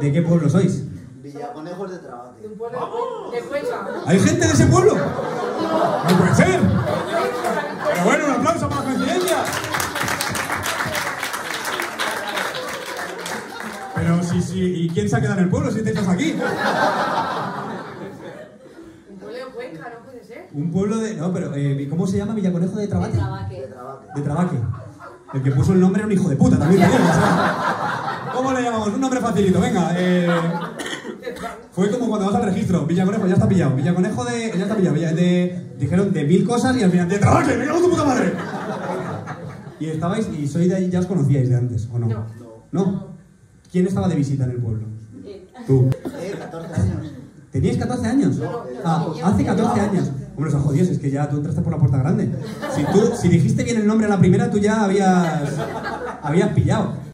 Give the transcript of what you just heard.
¿De qué pueblo sois? Villaconejos de Trabajo. De un pueblo de Cuenca. ¿Hay gente de ese pueblo? ¡No puede ser! Pero bueno, un aplauso para la coincidencia. Pero sí, sí, ¿y quién se ha quedado en el pueblo si estás aquí? Un pueblo de Cuenca, no puede ser. Un pueblo de... No, pero eh, ¿cómo se llama Villaconejo de Trabaque? De Trabaque. De Trabaque. El que puso el nombre era un hijo de puta también. te digo, o sea, ¿Cómo le llamamos? Un nombre facilito, venga. eh, fue como cuando vas al registro. Villaconejo, ya está pillado. Villaconejo de... Ya está pillado. Villa- de- dijeron de mil cosas y al final de Trabaque, me cago en tu puta madre. Y estabais... Y sois de ahí, ya os conocíais de antes, ¿o no? No. ¿No? ¿Quién estaba de visita en el pueblo? Eh, Tú. Eh, 14 años. ¿Teníais 14 años? Ah, hace 14 años. Hombre, os ha jodido, si es que ya tú entraste por la puerta grande. Si tú, si dijiste bien el nombre a la primera, tú ya habías, habías pillado.